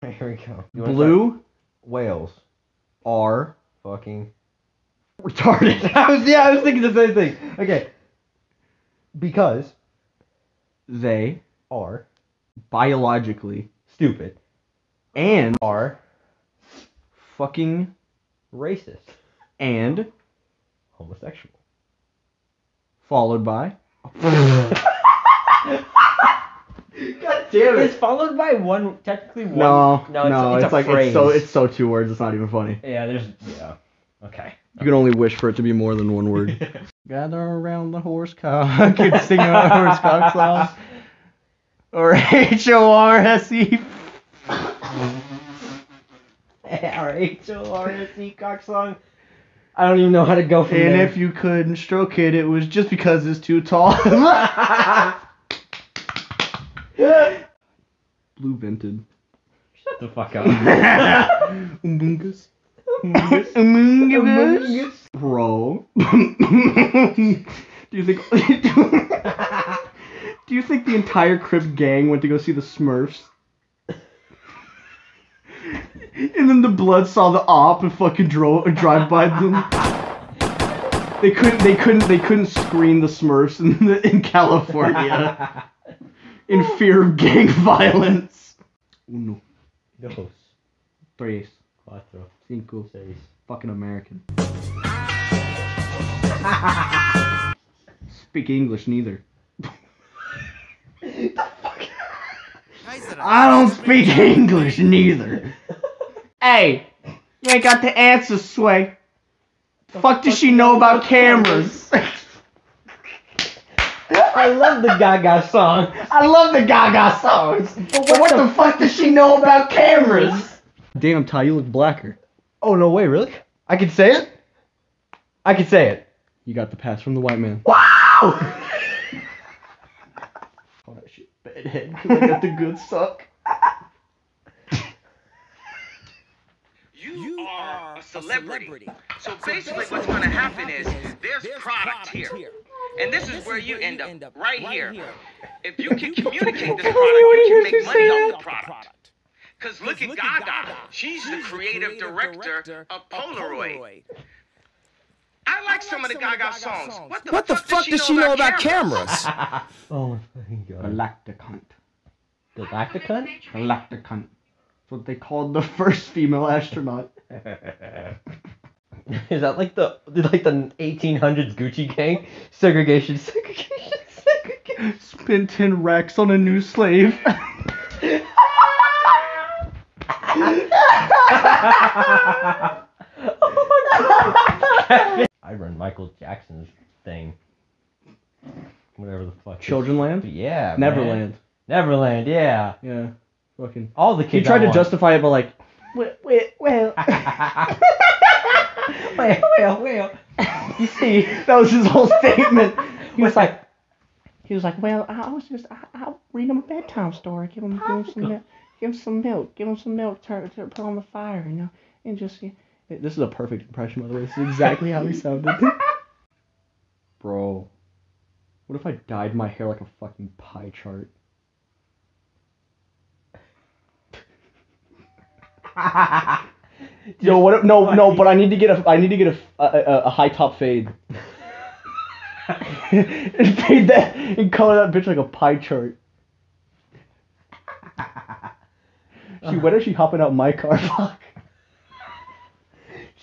Here we go. You wanna Blue whales. are Fucking. retarded. I was yeah, I was thinking the same thing. Okay. Because they are biologically stupid and are fucking racist, and homosexual. followed by Damn It's followed by one technically one. no no, no it's, it's, a like phrase. it's so it's so two words it's not even funny yeah. There's yeah. Okay. you can only wish for it to be more than one word gather around the horse cock and sing a horse cock song or h-o-r-s-e Our H-O-R-S-E cock song. I don't even know how to go from and there. if you couldn't stroke it it was just because it's too tall blue vented Shut the fuck up. Umbungus. Umbungus. Bro. do you think Do you think the entire Crip gang went to go see the Smurfs? and then the blood saw the op and fucking drove drive by them. They couldn't they couldn't they couldn't screen the Smurfs in the, in California in fear of gang violence. Uno, Dos, tres, cuatro, cinco. seis. Fucking American. Speak English neither. I don't speak English neither. hey, you ain't got the answer, Sway. Fuck does she know about cameras? I love the Gaga song. I love the Gaga songs. But what, the fuck does she know about cameras? Damn, Ty, you look blacker. Oh no way, really? I can say it. I can say it. You got the pass from the white man. Wow. Oh, that shit bedhead, because I got the good suck. You, are a celebrity. So basically, what's going to happen is there's product here. And this is where you end up, right here. If you can communicate this product, you can make money off the product. Because look at Gaga. She's the creative director of Polaroid. I like some of the Gaga songs. What the, What the fuck does she know about cameras? Oh my fucking god. Galacticant. Galacticon? Galacticant. That's what they called the first female astronaut. Is that like the like the 1800s Gucci gang? Segregation, segregation, segregation. Spent 10 racks on a new slave. oh my god! I run Michael Jackson's thing. Whatever the fuck. Children Land? Yeah. man. Neverland. Neverland, yeah. Yeah. Fucking. All the kids. He tried I to want. justify it by like, wait, wait, well. Well, well, well. You see, that was his whole statement. he was like, He was like, well, I I was just, I, I'll read him a bedtime story, give him, give him some milk, give him some milk, give him some milk, turn, turn, put on the fire, you know, and just, This is a perfect impression, by the way. This is exactly how he sounded. Bro. What if I dyed my hair like a fucking pie chart? Yo, what? No, no, but I need to get a. I need to get a a, a, a high top fade. and fade that and color that bitch like a pie chart. She, when is she hopping out my car? Fuck.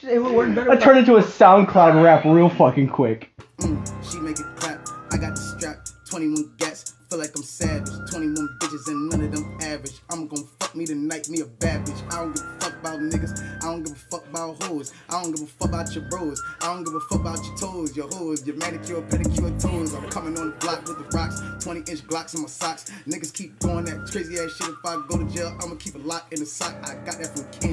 it would work better. I turned into a SoundCloud rap real fucking quick. Mm, she make it clap. I got the strap. 21 gats. Feel like I'm savage. 21 bitches and none of them average. I'm gonna fuck me tonight, me a bad bitch. I don't give a fuck about niggas. I don't give a fuck about hoes. I don't give a fuck about your bros. I don't give a fuck about your toes, your hoes, your manicure, pedicure toes. I'm coming on the block with the rocks. 20 inch Glocks in my socks. Niggas keep doing that crazy ass shit. If I go to jail, I'ma keep a lock in the sock. I got that from King.